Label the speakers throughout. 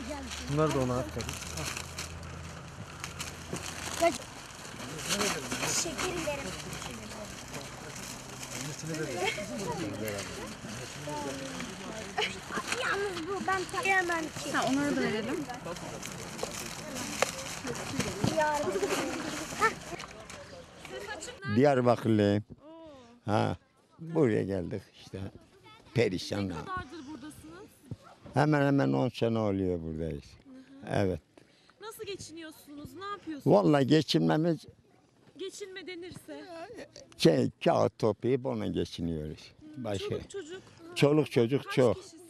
Speaker 1: geldi.
Speaker 2: Bunları da ona at tabii.
Speaker 1: Şekerim verin. Yalnız bu ben takayamam ki.
Speaker 3: Ha, onları da verelim.
Speaker 4: Diyarbakırlıyım. Ha. Buraya geldik işte. Perişan.
Speaker 3: Kadardır buradasınız?
Speaker 4: Hemen hemen 10 sene oluyor buradayız. Evet.
Speaker 3: Nasıl geçiniyorsunuz? Ne yapıyorsunuz?
Speaker 4: Vallahi geçinmemiz
Speaker 3: Geçinme denirse.
Speaker 4: şey kağıt toplayıp ona geçiniyoruz. Başka.
Speaker 3: Çoluk çocuk.
Speaker 4: Çoluk çocuk
Speaker 3: Kaç
Speaker 4: çok.
Speaker 3: kişisiniz?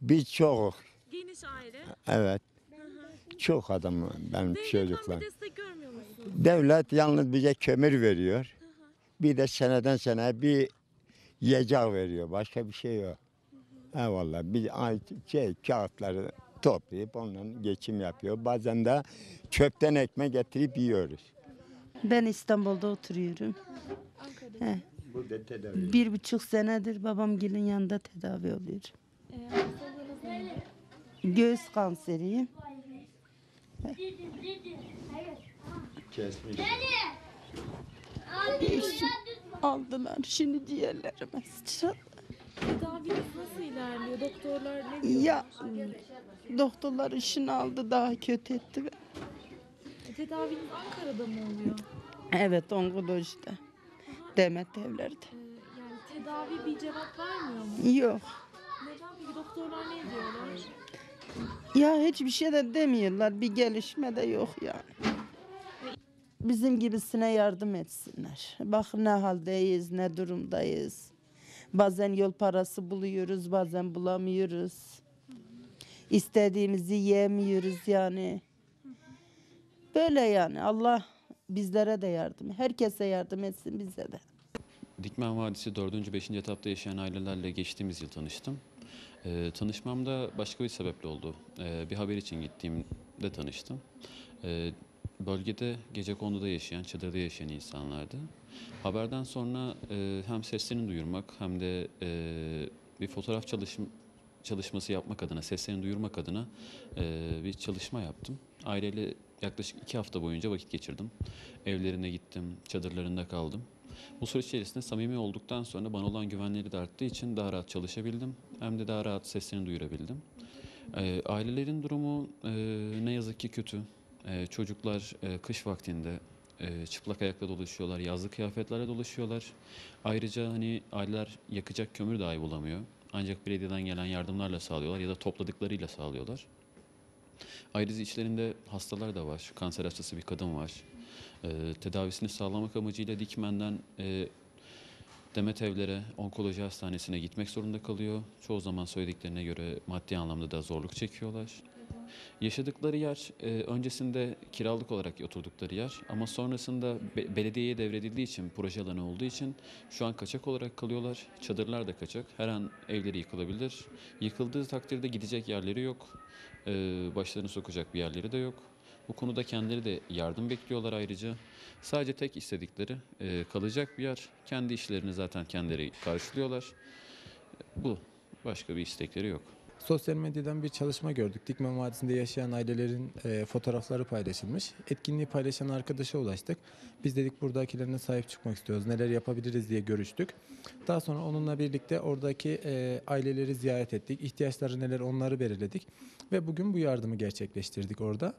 Speaker 4: Biz çok.
Speaker 3: Geniş aile.
Speaker 4: Evet. Çok adam benim
Speaker 3: Devletten
Speaker 4: çocuklar.
Speaker 3: bir destek görmüyor musunuz?
Speaker 4: Devlet yalnız bize kömür veriyor. Bir de seneden seneye bir yiyecek veriyor. Başka bir şey yok. Ha vallahi bir ay şey kağıtları toplayıp ondan geçim yapıyor. Bazen de çöpten ekmek getirip yiyoruz.
Speaker 5: Ben İstanbul'da oturuyorum. He.
Speaker 4: Burada tedavi.
Speaker 5: Bir buçuk senedir babam gelin yanında tedavi oluyor. Göğüs kanseriyim.
Speaker 4: Kesmiş.
Speaker 5: Aldılar. Şimdi ciğerlerime sıçradı.
Speaker 3: Tedaviniz nasıl ilerliyor? Doktorlar ne diyor?
Speaker 5: Ya doktorlar işini aldı daha kötü etti.
Speaker 3: E, Tedaviniz Ankara'da mı oluyor?
Speaker 5: Evet onkolojide. Demet evlerde.
Speaker 3: E, yani tedavi bir cevap vermiyor mu?
Speaker 5: Yok.
Speaker 3: Neden peki doktorlar ne diyorlar?
Speaker 5: Ya hiçbir şey de demiyorlar. Bir gelişme de yok yani. Bizim gibisine yardım etsinler. Bak ne haldeyiz, ne durumdayız. Bazen yol parası buluyoruz, bazen bulamıyoruz. İstediğimizi yiyemiyoruz yani. Böyle yani Allah bizlere de yardım, herkese yardım etsin bize de.
Speaker 6: Dikmen Vadisi 4. 5. etapta yaşayan ailelerle geçtiğimiz yıl tanıştım. Ee, tanışmamda başka bir sebeple oldu. Ee, bir haber için gittiğimde tanıştım. Ee, bölgede gece konduda yaşayan, çadırda yaşayan insanlardı. Haberden sonra e, hem seslerini duyurmak hem de e, bir fotoğraf çalışım, çalışması yapmak adına, seslerini duyurmak adına e, bir çalışma yaptım. Aileyle yaklaşık iki hafta boyunca vakit geçirdim. Evlerine gittim, çadırlarında kaldım. Bu süreç içerisinde samimi olduktan sonra bana olan güvenleri de arttığı için daha rahat çalışabildim. Hem de daha rahat seslerini duyurabildim. Ee, ailelerin durumu e, ne yazık ki kötü. Ee, çocuklar e, kış vaktinde e, çıplak ayakla dolaşıyorlar, yazlı kıyafetlerle dolaşıyorlar. Ayrıca hani aileler yakacak kömür dahi bulamıyor. Ancak belediyeden gelen yardımlarla sağlıyorlar ya da topladıklarıyla sağlıyorlar. Ayrıca içlerinde hastalar da var. Kanser hastası bir kadın var. Ee, tedavisini sağlamak amacıyla Dikmen'den e, Demet Evler'e, onkoloji hastanesine gitmek zorunda kalıyor. Çoğu zaman söylediklerine göre maddi anlamda da zorluk çekiyorlar. Yaşadıkları yer e, öncesinde kiralık olarak oturdukları yer ama sonrasında be- belediyeye devredildiği için, proje alanı olduğu için şu an kaçak olarak kalıyorlar. Çadırlar da kaçak. Her an evleri yıkılabilir. Yıkıldığı takdirde gidecek yerleri yok. E, başlarını sokacak bir yerleri de yok. Bu konuda kendileri de yardım bekliyorlar ayrıca. Sadece tek istedikleri e, kalacak bir yer. Kendi işlerini zaten kendileri karşılıyorlar. Bu. Başka bir istekleri yok.
Speaker 2: Sosyal medyadan bir çalışma gördük. Dikmen Vadisi'nde yaşayan ailelerin e, fotoğrafları paylaşılmış. Etkinliği paylaşan arkadaşa ulaştık. Biz dedik buradakilerine sahip çıkmak istiyoruz. Neler yapabiliriz diye görüştük. Daha sonra onunla birlikte oradaki e, aileleri ziyaret ettik. İhtiyaçları neler onları belirledik. Ve bugün bu yardımı gerçekleştirdik orada.